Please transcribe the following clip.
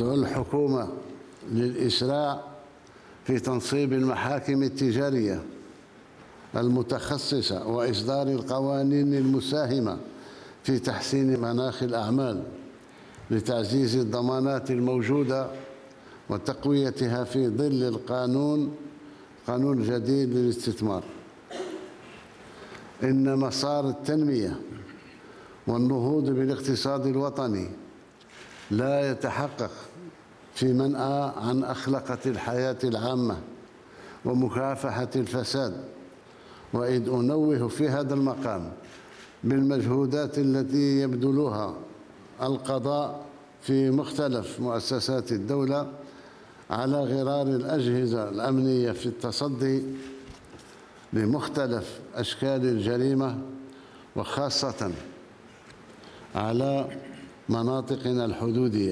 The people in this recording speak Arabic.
الحكومة للإسراع في تنصيب المحاكم التجارية المتخصصة وإصدار القوانين المساهمة في تحسين مناخ الأعمال لتعزيز الضمانات الموجودة وتقويتها في ظل القانون قانون الجديد للاستثمار. إن مسار التنمية والنهوض بالاقتصاد الوطني لا يتحقق في منأى عن أخلقة الحياة العامة ومكافحة الفساد. وإذ أنوه في هذا المقام بالمجهودات التي يبذلها القضاء في مختلف مؤسسات الدولة على غرار الأجهزة الأمنية في التصدي لمختلف أشكال الجريمة وخاصة على مناطقنا الحدودية.